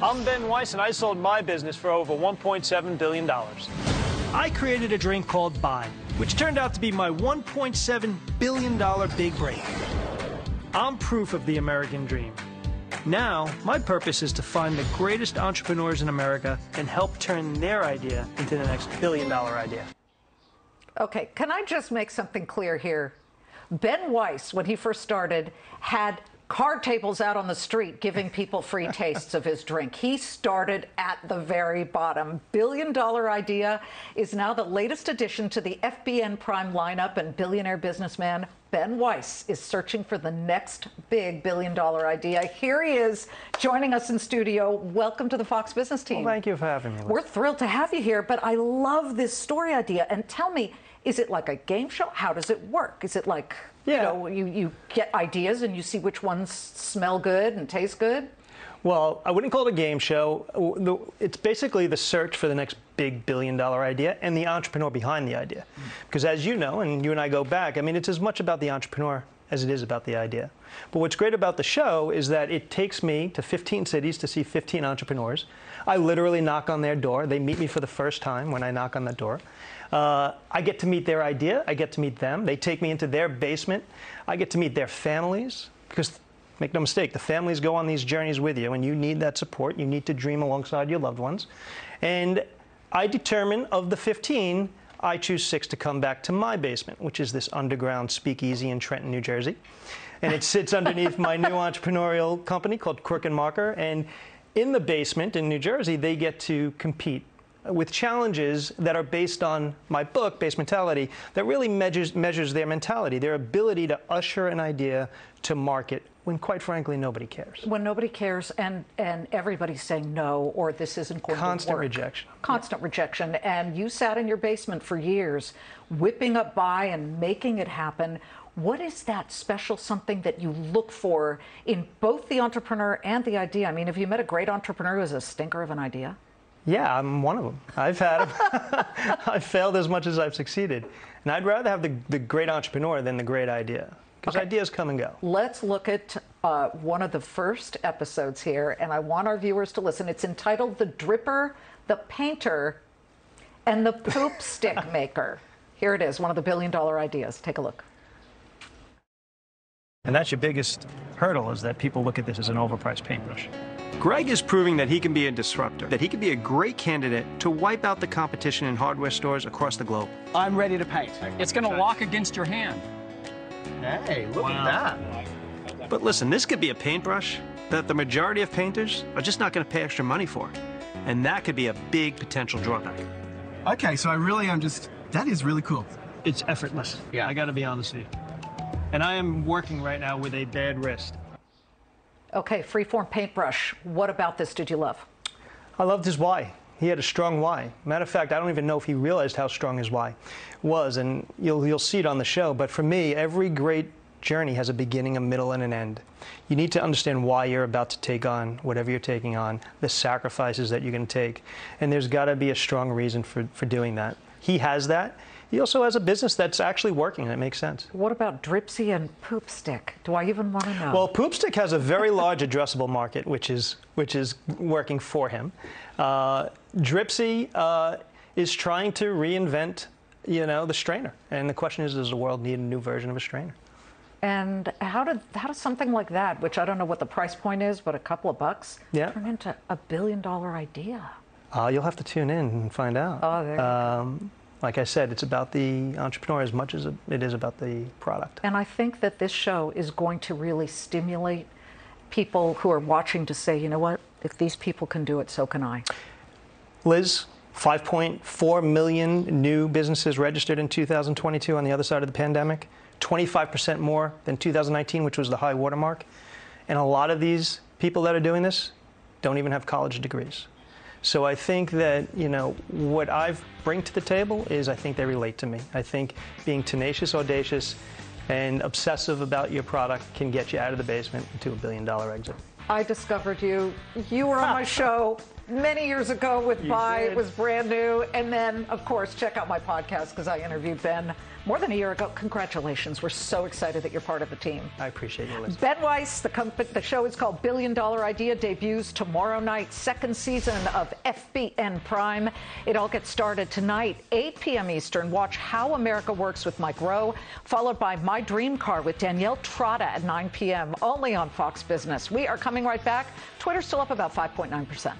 I'm Ben Weiss, and I sold my business for over $1.7 billion. I created a drink called Bai, which turned out to be my $1.7 billion big break. I'm proof of the American dream. Now, my purpose is to find the greatest entrepreneurs in America and help turn their idea into the next billion dollar idea. Okay, can I just make something clear here? Ben Weiss, when he first started, had card tables out on the street giving people free tastes of his drink. He started at the very bottom. Billion Dollar Idea is now the latest addition to the FBN Prime lineup, and billionaire businessman Ben Weiss is searching for the next big billion dollar idea. Here he is joining us in studio. Welcome to the Fox Business team. Well, thank you for having me. Liz. We're thrilled to have you here, but I love this story idea. And tell me, is it like a game show? How does it work? Is it like yeah. you know you, you get ideas and you see which ones smell good and taste good? Well, I wouldn't call it a game show. It's basically the search for the next big billion dollar idea and the entrepreneur behind the idea. Because as you know, and you and I go back, I mean, it's as much about the entrepreneur as it is about the idea. But what's great about the show is that it takes me to 15 cities to see 15 entrepreneurs. I literally knock on their door. They meet me for the first time when I knock on the door. Uh, I get to meet their idea. I get to meet them. They take me into their basement. I get to meet their families because Make no mistake, the families go on these journeys with you, and you need that support. You need to dream alongside your loved ones. And I determine of the 15, I choose six to come back to my basement, which is this underground speakeasy in Trenton, New Jersey. And it sits underneath my new entrepreneurial company called Crook and Marker. And in the basement in New Jersey, they get to compete with challenges that are based on my book, Base Mentality, that really measures, measures their mentality, their ability to usher an idea to market when quite frankly nobody cares. When nobody cares and, and everybody's saying no or this isn't going Constant to work. rejection. Constant yeah. rejection. And you sat in your basement for years whipping up Bai and making it happen. What is that special something that you look for in both the entrepreneur and the idea? I mean, have you met a great entrepreneur who has a stinker of an idea? Yeah, I'm one of them. I've had them. I've failed as much as I've succeeded. And I'd rather have the, the great entrepreneur than the great idea. Because okay. ideas come and go. Let's look at uh, one of the first episodes here, and I want our viewers to listen. It's entitled The Dripper, the Painter, and the Poop Stick Maker. Here it is, one of the billion dollar ideas. Take a look. And that's your biggest hurdle is that people look at this as an overpriced paintbrush. Greg is proving that he can be a disruptor, that he can be a great candidate to wipe out the competition in hardware stores across the globe. I'm ready to paint. It's going to lock against your hand. Hey, look wow. at that. But listen, this could be a paintbrush that the majority of painters are just not going to pay extra money for. And that could be a big potential drawback. Okay, so I really am just, that is really cool. It's effortless. Yeah. I got to be honest with you. And I am working right now with a bad wrist. Okay, freeform paintbrush. What about this did you love? I loved his why. He had a strong why. Matter of fact, I don't even know if he realized how strong his why was, and you'll, you'll see it on the show. But for me, every great journey has a beginning, a middle, and an end. You need to understand why you're about to take on whatever you're taking on, the sacrifices that you're going to take. And there's got to be a strong reason for, for doing that. He has that. He also has a business that's actually working, and it makes sense. What about Dripsy and Poopstick? Do I even want to know? Well, Poopstick has a very large addressable market, which is which is working for him. Uh, Dripsy uh, is trying to reinvent, you know, the strainer, and the question is, does the world need a new version of a strainer? And how did how does something like that, which I don't know what the price point is, but a couple of bucks, yeah. turn into a billion dollar idea? Uh, you'll have to tune in and find out. Oh, there. Um, like I said, it's about the entrepreneur as much as it is about the product. And I think that this show is going to really stimulate people who are watching to say, you know what, if these people can do it, so can I. Liz, 5.4 million new businesses registered in 2022 on the other side of the pandemic, 25% more than 2019, which was the high watermark. And a lot of these people that are doing this don't even have college degrees. So I think that, you know, what I bring to the table is I think they relate to me. I think being tenacious, audacious, and obsessive about your product can get you out of the basement to a billion dollar exit. I discovered you. You were on my show. Many years ago with You Buy. did. It was brand new. And then, of course, check out my podcast because I interviewed Ben more than a year ago. Congratulations. We're so excited that you're part of the team. I appreciate you, Liz. Ben Weiss, the, the show is called Billion Dollar Idea, debuts tomorrow night, second season of FBN Prime. It all gets started tonight, 8 p.m. Eastern. Watch How America Works with Mike Rowe, followed by My Dream Car with Danielle Trotta at 9 p.m., only on Fox Business. We are coming right back. Twitter's still up about 5.9%.